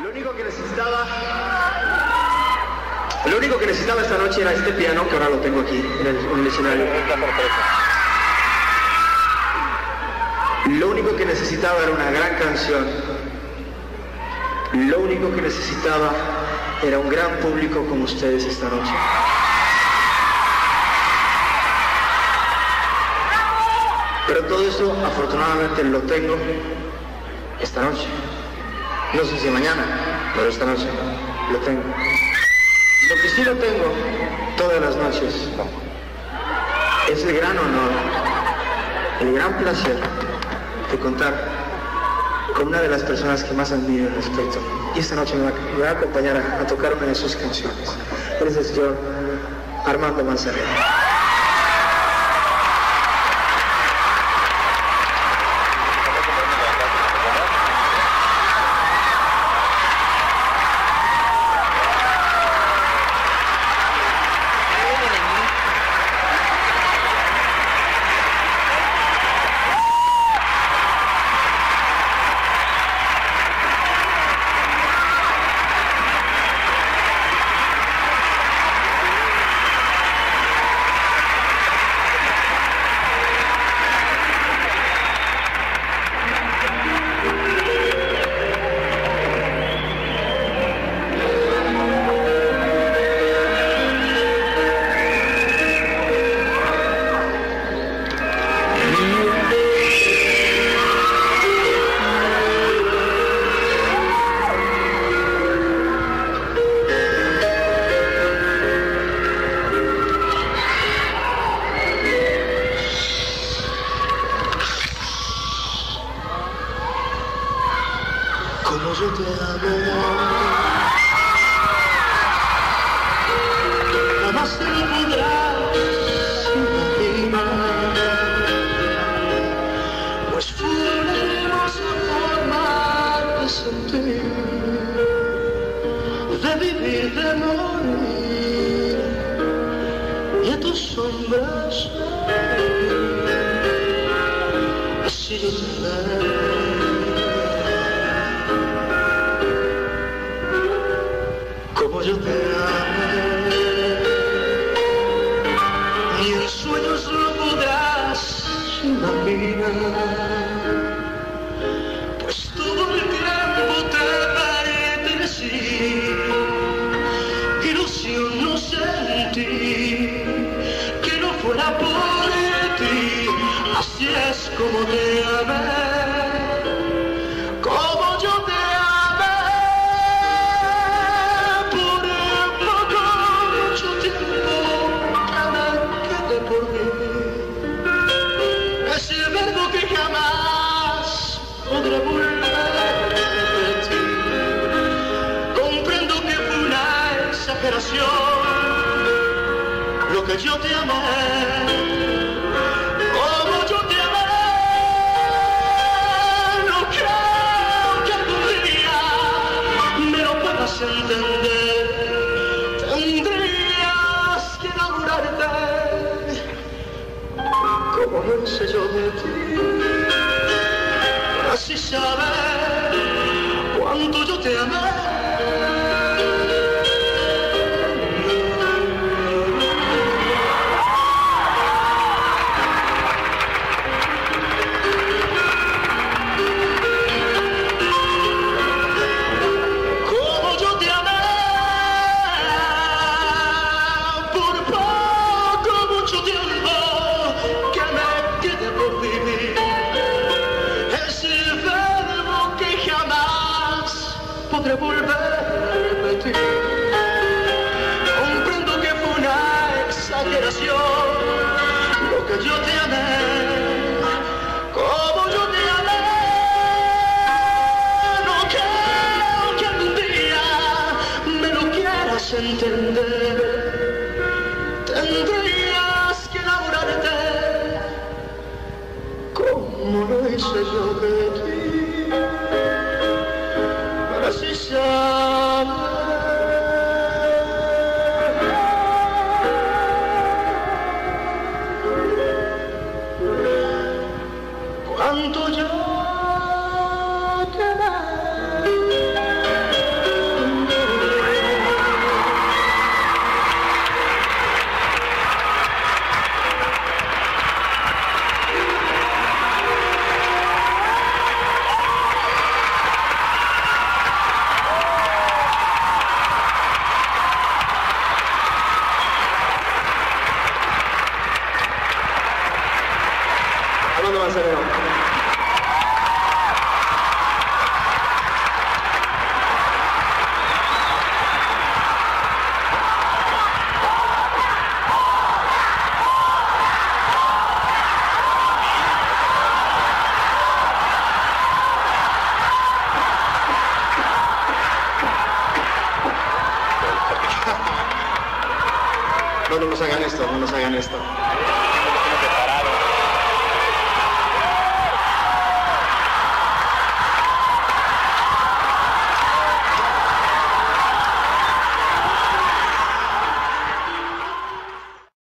Lo único que necesitaba. Lo único que necesitaba esta noche era este piano, que ahora lo tengo aquí en el, en el escenario. Lo único que necesitaba era una gran canción. Lo único que necesitaba era un gran público como ustedes esta noche. Pero todo eso afortunadamente lo tengo esta noche. No sé si mañana, pero esta noche lo tengo. Lo que sí lo tengo todas las noches es el gran honor, el gran placer de contar con una de las personas que más admiro y respeto. Y esta noche me va, a acompañar a, a tocar de sus canciones. Él es el señor Armando Manzanero. Yo te amo. Jamás te lo podrás imaginar. Pues fue una hermosa forma de sentir, de vivir, de morir. Y a tus sombras así yo te amé. Pues todo el tiempo te pertenecí. Ilusión no sentí que no fuera por ti, así es como te amé. Me lo puedas entender. Tendrías que enamorarte como lo hice yo de ti. Así saber cuánto yo te amé. Podré volver a repetir. Comprendo que fue una exageración lo que yo te amé. Como yo te amé, no creo que algún día me lo quieras entender. No nos hagan esto, no nos hagan esto.